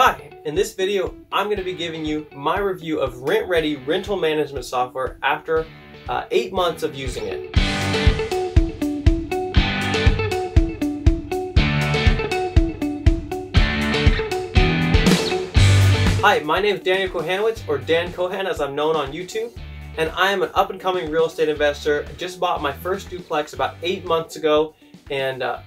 Hi, in this video, I'm going to be giving you my review of RentRedi rental management software after uh, eight months of using it. Hi, my name is Daniel Kochanowicz, or Dan Kohan as I'm known on YouTube, and I am an up-and-coming real estate investor. I just bought my first duplex about eight months ago, and uh,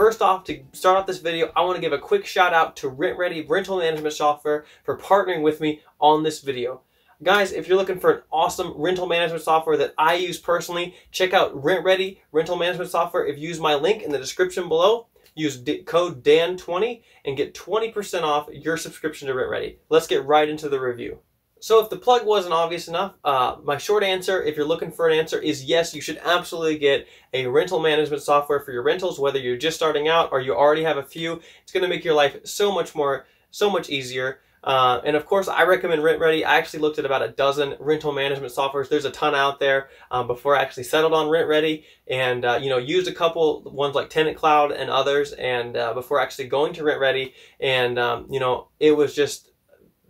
First off, to start off this video, I want to give a quick shout out to RentRedi Rental Management Software for partnering with me on this video. Guys, if you're looking for an awesome rental management software that I use personally, check out RentRedi Rental Management Software. If you use my link in the description below, use code DAN20 and get 20% off your subscription to RentRedi. Let's get right into the review. So if the plug wasn't obvious enough, uh, my short answer, if you're looking for an answer, is yes, you should absolutely get a rental management software for your rentals, whether you're just starting out or you already have a few. It's going to make your life so much more, so much easier. Uh, and of course, I recommend RentRedi. I actually looked at about a dozen rental management softwares. There's a ton out there um, before I actually settled on RentRedi, and uh, you know used a couple ones like Tenant Cloud and others, and uh, before actually going to RentRedi. and um, you know it was just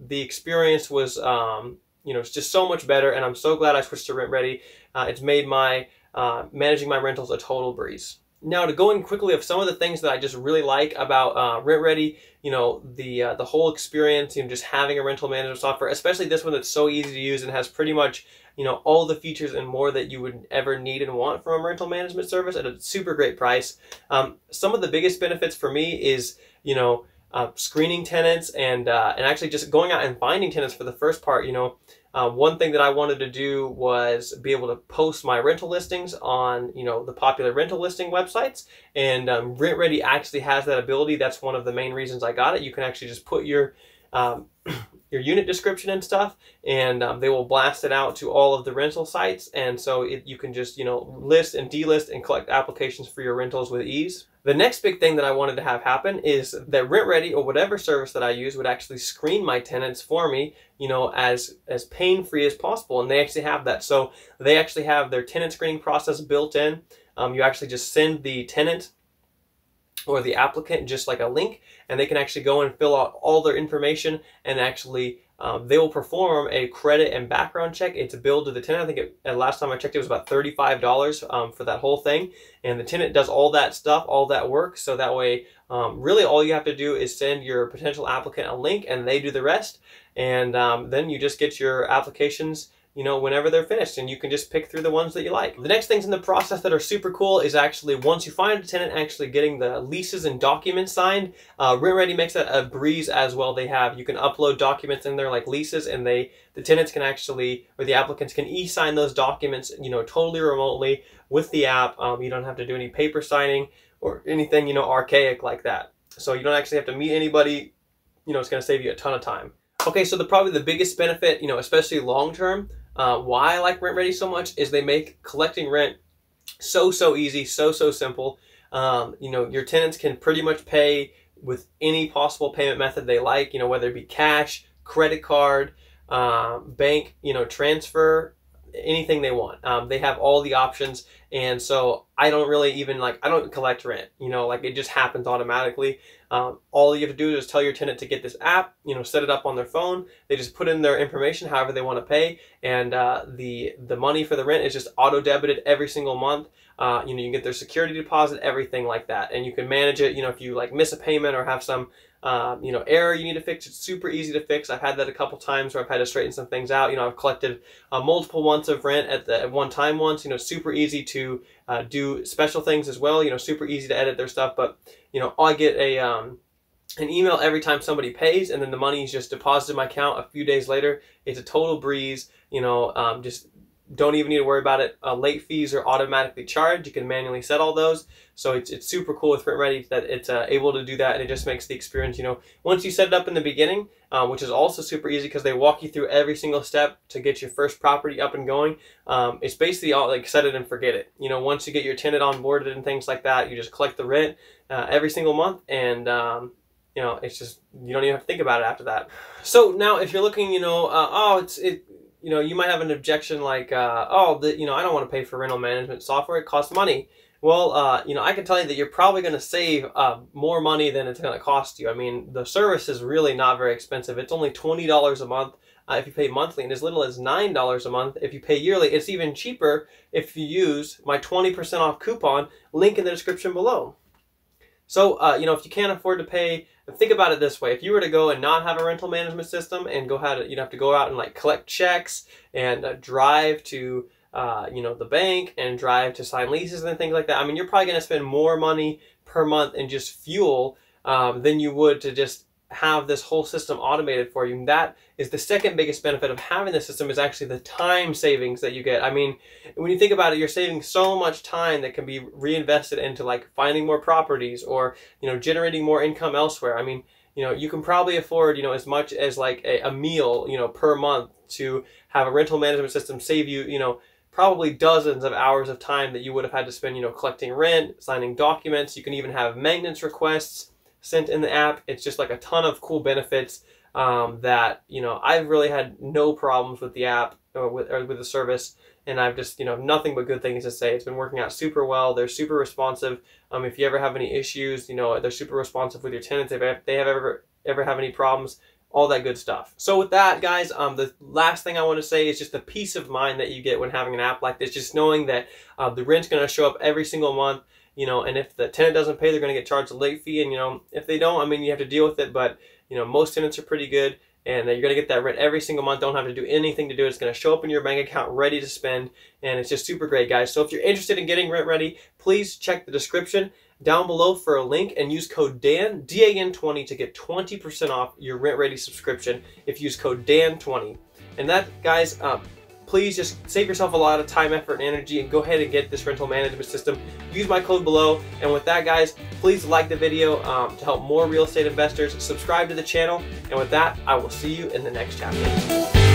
the experience was, um, you know, it's just so much better, and I'm so glad I switched to RentRedi. Uh, it's made my uh, managing my rentals a total breeze. Now, to go in quickly of some of the things that I just really like about uh, RentRedi, you know, the uh, the whole experience, you know, just having a rental management software, especially this one that's so easy to use and has pretty much, you know, all the features and more that you would ever need and want from a rental management service at a super great price. Um, some of the biggest benefits for me is, you know, uh, screening tenants and uh, and actually just going out and finding tenants for the first part. You know, uh, one thing that I wanted to do was be able to post my rental listings on you know the popular rental listing websites, and um, RentRedi actually has that ability. That's one of the main reasons I got it. You can actually just put your um, your unit description and stuff, and um, they will blast it out to all of the rental sites. And so it, you can just, you know, list and delist and collect applications for your rentals with ease. The next big thing that I wanted to have happen is that RentRedi or whatever service that I use would actually screen my tenants for me, you know, as as pain free as possible. And they actually have that. So they actually have their tenant screening process built in. Um, you actually just send the tenant or the applicant just like a link and they can actually go and fill out all their information and actually um, they will perform a credit and background check. It's billed to the tenant. I think it, last time I checked, it was about $35 um, for that whole thing. And the tenant does all that stuff, all that work. So that way, um, really all you have to do is send your potential applicant a link and they do the rest. And um, then you just get your applications you know, whenever they're finished and you can just pick through the ones that you like. The next things in the process that are super cool is actually once you find a tenant actually getting the leases and documents signed, uh, RentRedi makes that a breeze as well. They have, you can upload documents in there like leases and they, the tenants can actually, or the applicants can e-sign those documents, you know, totally remotely with the app. Um, you don't have to do any paper signing or anything, you know, archaic like that. So you don't actually have to meet anybody, you know, it's going to save you a ton of time. Okay, so the probably the biggest benefit, you know, especially long term, uh, why I like RentRedi so much is they make collecting rent so so easy, so so simple. Um, you know, your tenants can pretty much pay with any possible payment method they like. You know, whether it be cash, credit card, uh, bank, you know, transfer, anything they want. Um, they have all the options, and so I don't really even like I don't collect rent. You know, like it just happens automatically. Um, all you have to do is tell your tenant to get this app. You know, set it up on their phone. They just put in their information, however they want to pay, and uh, the the money for the rent is just auto debited every single month. Uh, you know, you get their security deposit, everything like that, and you can manage it. You know, if you like miss a payment or have some um, you know, error you need to fix. It's super easy to fix. I've had that a couple times where I've had to straighten some things out. You know, I've collected uh, multiple months of rent at the at one time once. You know, super easy to uh, do special things as well. You know, super easy to edit their stuff. But you know, I get a um, an email every time somebody pays, and then the money is just deposited in my account a few days later. It's a total breeze. You know, um, just don't even need to worry about it. Uh, late fees are automatically charged. You can manually set all those. So it's, it's super cool with RentRedi that it's uh, able to do that. And it just makes the experience, you know, once you set it up in the beginning, um, which is also super easy because they walk you through every single step to get your first property up and going. Um, it's basically all like set it and forget it. You know, once you get your tenant onboarded and things like that, you just collect the rent uh, every single month and, um, you know, it's just, you don't even have to think about it after that. So now if you're looking, you know, uh, oh, it's, it, you know, you might have an objection like, uh, oh, the, you know, I don't want to pay for rental management software. It costs money. Well, uh, you know, I can tell you that you're probably going to save uh, more money than it's going to cost you. I mean, the service is really not very expensive. It's only $20 a month uh, if you pay monthly and as little as $9 a month if you pay yearly. It's even cheaper if you use my 20% off coupon, link in the description below. So, uh, you know, if you can't afford to pay, think about it this way. If you were to go and not have a rental management system and go to, you'd have to go out and like collect checks and uh, drive to uh, you know, the bank and drive to sign leases and things like that. I mean, you're probably going to spend more money per month in just fuel um, than you would to just have this whole system automated for you. And that is the second biggest benefit of having the system is actually the time savings that you get. I mean, when you think about it, you're saving so much time that can be reinvested into like finding more properties or, you know, generating more income elsewhere. I mean, you know, you can probably afford, you know, as much as like a, a meal, you know, per month to have a rental management system save you, you know, probably dozens of hours of time that you would have had to spend, you know, collecting rent, signing documents. You can even have maintenance requests sent in the app. It's just like a ton of cool benefits um, that, you know, I've really had no problems with the app or with, or with the service. And I've just, you know, nothing but good things to say. It's been working out super well. They're super responsive. Um, if you ever have any issues, you know, they're super responsive with your tenants. If they have ever ever have any problems, all that good stuff. So with that, guys, um, the last thing I want to say is just the peace of mind that you get when having an app like this, just knowing that uh, the rent's going to show up every single month, you know, and if the tenant doesn't pay, they're going to get charged a late fee, and, you know, if they don't, I mean, you have to deal with it, but, you know, most tenants are pretty good, and you're going to get that rent every single month. Don't have to do anything to do it. It's going to show up in your bank account ready to spend, and it's just super great, guys. So if you're interested in getting RentRedi, please check the description down below for a link and use code DAN, D-A-N-20 to get 20% off your RentRedi subscription if you use code DAN20. And that, guys, please just save yourself a lot of time, effort, and energy and go ahead and get this rental management system. Use my code below. And with that, guys, please like the video um, to help more real estate investors. Subscribe to the channel. And with that, I will see you in the next chapter.